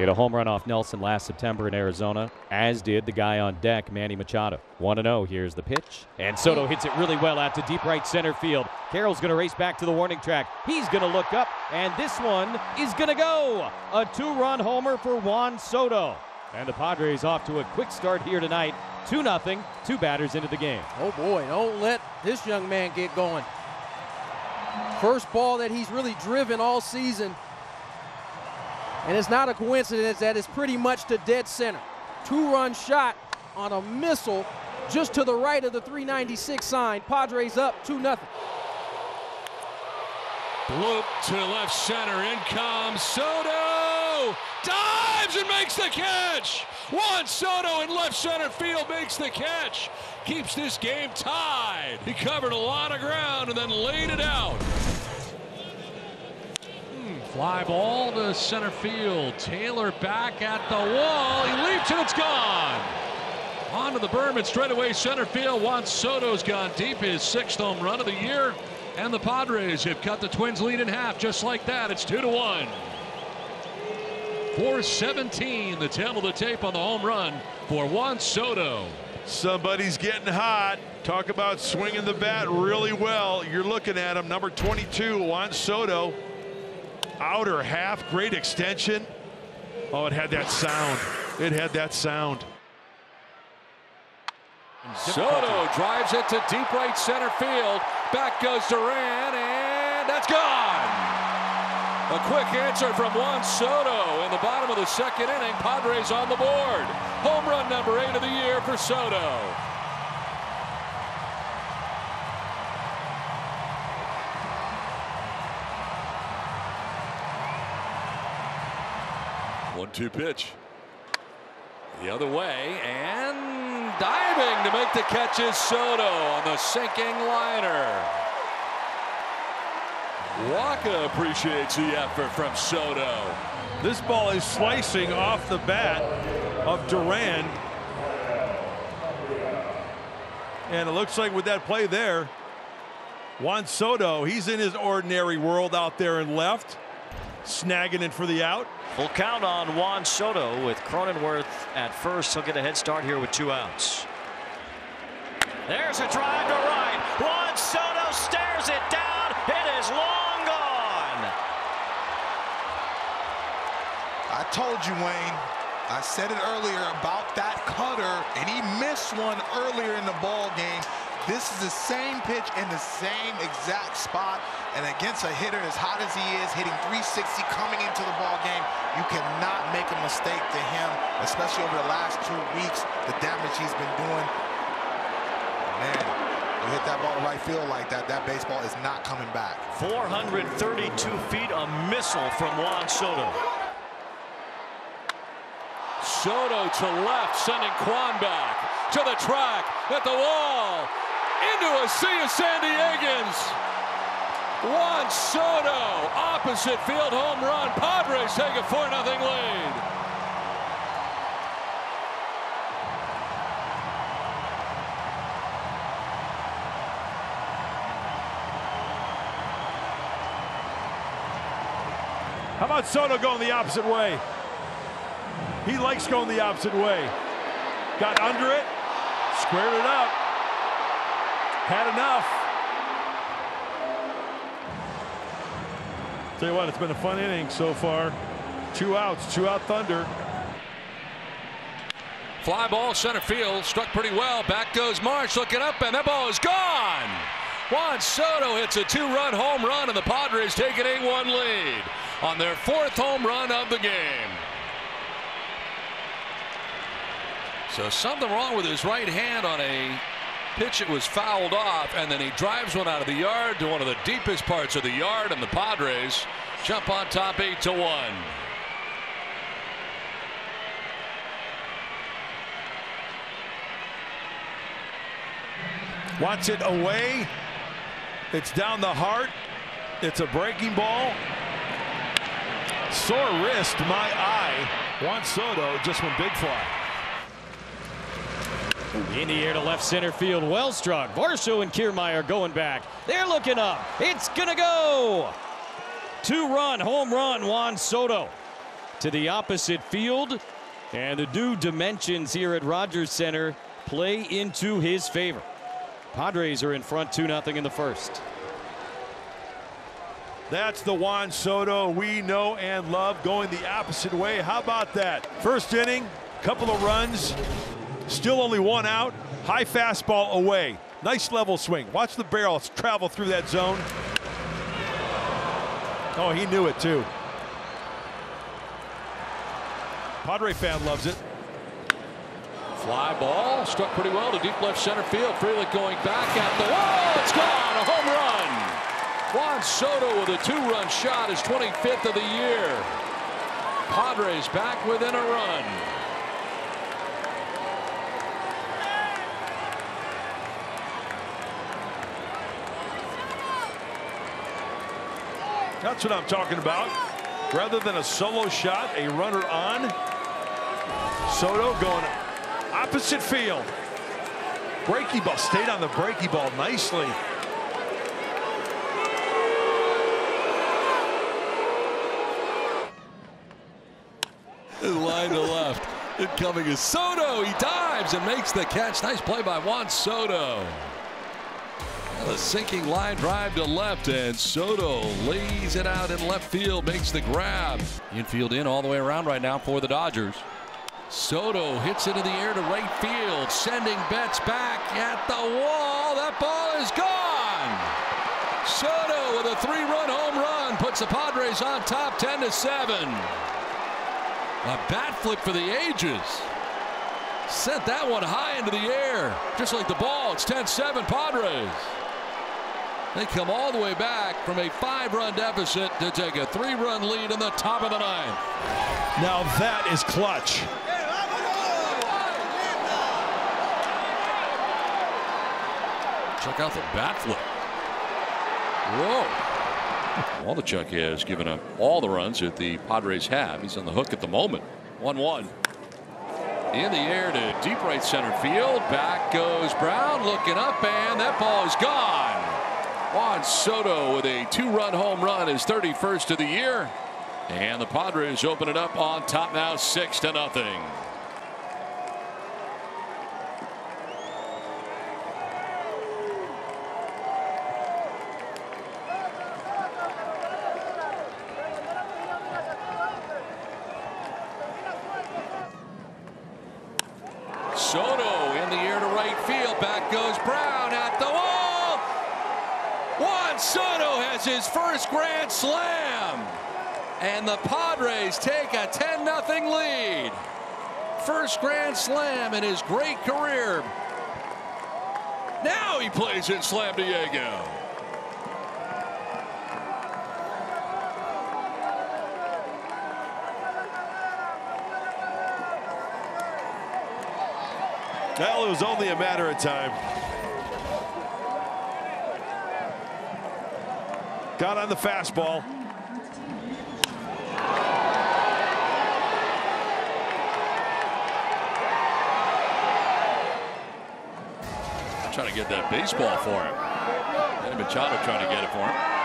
Hit a home run off Nelson last September in Arizona, as did the guy on deck, Manny Machado. 1 0. Here's the pitch. And Soto hits it really well out to deep right center field. Carroll's going to race back to the warning track. He's going to look up, and this one is going to go. A two run homer for Juan Soto. And the Padres off to a quick start here tonight. 2 0, two batters into the game. Oh boy, don't let this young man get going. First ball that he's really driven all season. And it's not a coincidence that it's pretty much to dead center. Two run shot on a missile just to the right of the 396 sign. Padres up 2 0. Bloop to left center. In comes Soto. Dives and makes the catch. Juan Soto in left center field makes the catch. Keeps this game tied. He covered a lot of ground and then laid it out. Fly ball to center field. Taylor back at the wall. He leaps and it's gone. On to the Berman straightaway center field. Juan Soto's gone deep. His sixth home run of the year. And the Padres have cut the Twins lead in half just like that. It's two to one. 417 the tail of the tape on the home run for Juan Soto. Somebody's getting hot. Talk about swinging the bat really well. You're looking at him, number 22, Juan Soto outer half. Great extension. Oh, it had that sound. It had that sound. Soto drives it to deep right center field. Back goes Duran, and that's gone. A quick answer from Juan Soto in the bottom of the second inning. Padres on the board. Home run number eight of the year for Soto. One-two pitch. The other way and diving to make the catch is Soto on the sinking liner. Wacha appreciates the effort from Soto. This ball is slicing off the bat of Duran. And it looks like with that play there, Juan Soto, he's in his ordinary world out there in left, snagging it for the out. Full count on Juan Soto with Cronenworth at first. He'll get a head start here with two outs. There's a drive to right. Juan Soto stares it down. It is long gone. I told you, Wayne. I said it earlier about that cutter, and he missed one earlier in the ball game. This is the same pitch in the same exact spot. And against a hitter as hot as he is, hitting 360 coming into the ball game, you cannot make a mistake to him, especially over the last two weeks, the damage he's been doing. Man, you hit that ball right field like that, that baseball is not coming back. 432 feet, a missile from Juan Soto. Soto to left, sending Kwan back to the track, at the wall, into a sea of San Diegans. Juan Soto, opposite field home run. Padres take a 4 0 lead. How about Soto going the opposite way? He likes going the opposite way. Got under it, squared it up, had enough. Tell you what, it's been a fun inning so far. Two outs, two out Thunder. Fly ball center field, struck pretty well. Back goes Marsh looking up, and that ball is gone. Juan Soto hits a two-run home run, and the Padres take an 8-1 lead on their fourth home run of the game. So something wrong with his right hand on a pitch it was fouled off, and then he drives one out of the yard to one of the deepest parts of the yard, and the Padres jump on top 8 to 1. Wants it away. It's down the heart. It's a breaking ball. Sore wrist, my eye. Juan Soto just went big fly. In the air to left center field, well struck. Varsho and Kiermaier going back. They're looking up. It's gonna go. Two run home run, Juan Soto. to the opposite field. And the new dimensions here at Rogers Centre play into his favor. Padres are in front 2 0 in the first. That's the Juan Soto we know and love going the opposite way. How about that? First inning, couple of runs, still only one out, high fastball away. Nice level swing. Watch the barrel travel through that zone. Oh, he knew it too. Padre fan loves it. Fly ball struck pretty well to deep left center field. Frelick going back at the wall. It's gone. A home run. Juan Soto with a two-run shot, his 25th of the year. Padres back within a run. That's what I'm talking about. Rather than a solo shot, a runner on. Soto going opposite field. Breaky ball stayed on the breaky ball nicely. Line to left. Incoming is Soto. He dives and makes the catch. Nice play by Juan Soto. A sinking line drive to left, and Soto lays it out in left field, makes the grab. Infield in all the way around right now for the Dodgers. Soto hits it in the air to right field, sending Betts back at the wall. That ball is gone. Soto with a three-run home run puts the Padres on top 10 to 7. A bat flip for the ages. Sent that one high into the air. Just like the ball. It's 10-7 Padres. They come all the way back from a five-run deficit to take a three-run lead in the top of the ninth. Now that is clutch. Check out the bat flip. Whoa. Waldichuk has given up all the runs that the Padres have. He's on the hook at the moment. 1-1. In the air to deep right center field. Back goes Brown looking up and that ball is gone. Juan Soto with a two-run home run, his 31st of the year. And the Padres open it up on top now, six to nothing. Soto Soto has his first grand slam. And the Padres take a 10 0 lead. First grand slam in his great career. Now he plays in Slam Diego. Well, it was only a matter of time. Got on the fastball. Trying to get that baseball for him. Manny Machado trying to get it for him.